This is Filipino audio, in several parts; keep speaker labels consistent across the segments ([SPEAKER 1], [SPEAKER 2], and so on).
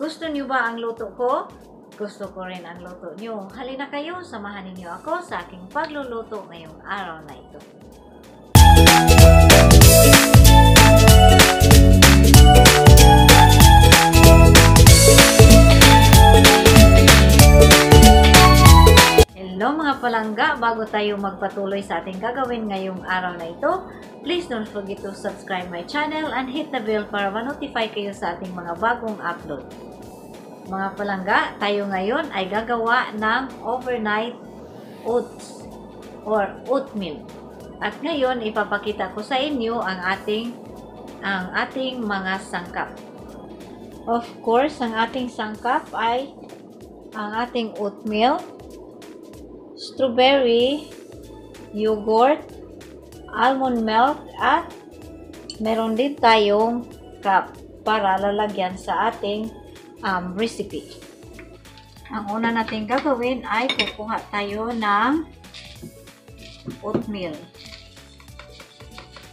[SPEAKER 1] Gusto niyo ba ang luto ko? Gusto ko rin ang luto niyo. Halina kayo, samahan ninyo ako sa aking pagluluto ngayong araw na ito. Hello mga palangga, bago tayo magpatuloy sa ating gagawin ngayong araw na ito, please don't forget to subscribe my channel and hit the bell para ma-notify kayo sa ating mga bagong upload. Mga palangga, tayo ngayon ay gagawa ng overnight oats or oatmeal. At ngayon, ipapakita ko sa inyo ang ating ang ating mga sangkap. Of course, ang ating sangkap ay ang ating oatmeal, strawberry, yogurt, almond milk, at meron din tayong cup para lalagyan sa ating um, recipe. Ang una natin gagawin ay kukuha tayo ng oatmeal.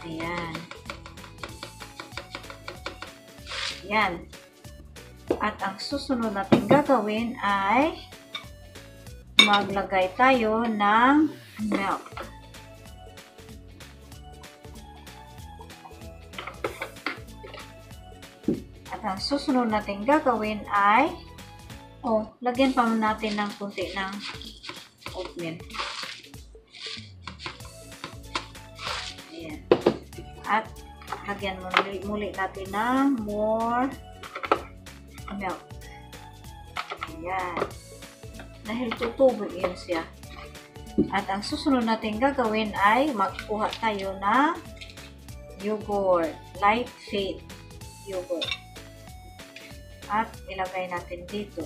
[SPEAKER 1] Ayan. Ayan. At ang susunod natin gagawin ay maglagay tayo ng milk. Ang susunod natin gagawin ay oh, lagyan pa natin ng kunti ng oatmeal. Ayan. At lagyan muli, muli natin ng more milk. Ayan dahil tutubo yun siya. At ang susunod natin gagawin ay magkuha tayo ng yogurt, light fat yogurt. At ilagay natin dito.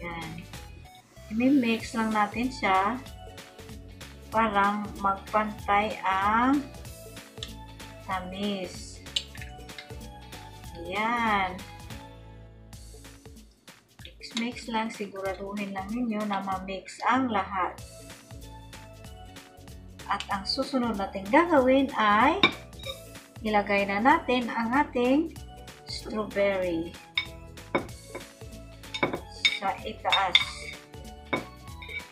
[SPEAKER 1] Yan. I-mix lang natin siya para magpantay ang tamis. Ayan mix lang, siguraduhin lang ninyo na ma-mix ang lahat. At ang susunod natin gagawin ay ilagay na natin ang ating strawberry sa itaas.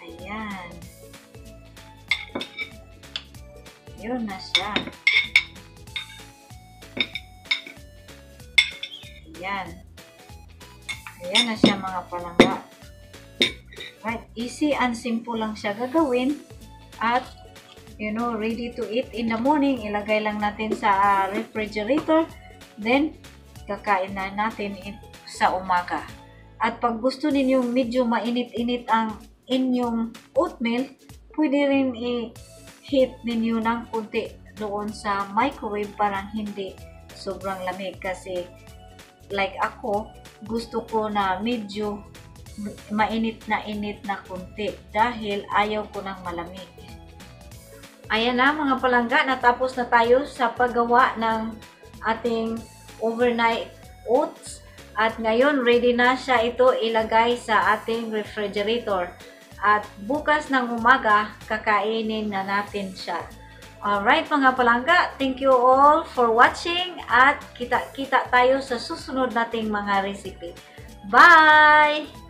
[SPEAKER 1] Ayan. Yun na siya. Ayan. Ayan na siya mga palangga. Right, easy and simple lang siya gagawin. At, you know, ready to eat in the morning. Ilagay lang natin sa uh, refrigerator. Then, kakain na natin sa umaga. At pag gusto ninyong medyo mainit-init ang inyong oatmeal, pwede rin i-heat ninyo ng kunti doon sa microwave parang hindi sobrang lamig kasi like ako, gusto ko na medyo mainit na init na kunti dahil ayaw ko ng malamig. Ayan na mga palangga, natapos na tayo sa paggawa ng ating overnight oats. At ngayon, ready na siya ito ilagay sa ating refrigerator. At bukas ng umaga, kakainin na natin siya. Alright mga palangga, thank you all for watching at kita-kita tayo sa susunod nating mga recipe. Bye!